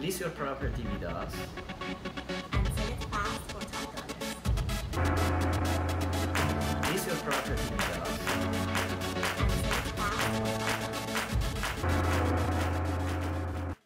list your property with us.